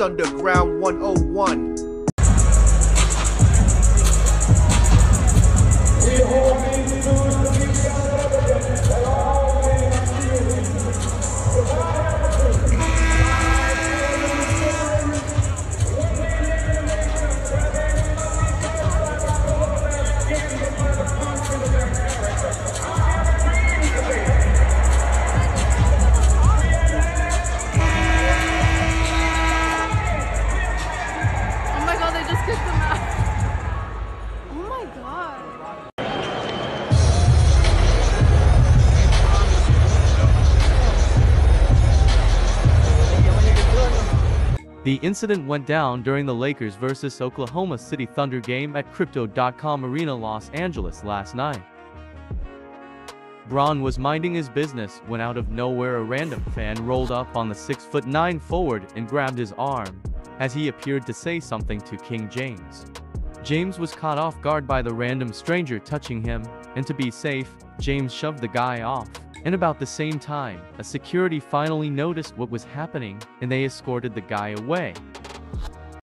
Underground 101. The incident went down during the Lakers vs. Oklahoma City Thunder game at Crypto.com Arena Los Angeles last night. Bron was minding his business when out of nowhere a random fan rolled up on the 6'9 forward and grabbed his arm, as he appeared to say something to King James. James was caught off guard by the random stranger touching him, and to be safe, James shoved the guy off. And about the same time, a security finally noticed what was happening, and they escorted the guy away.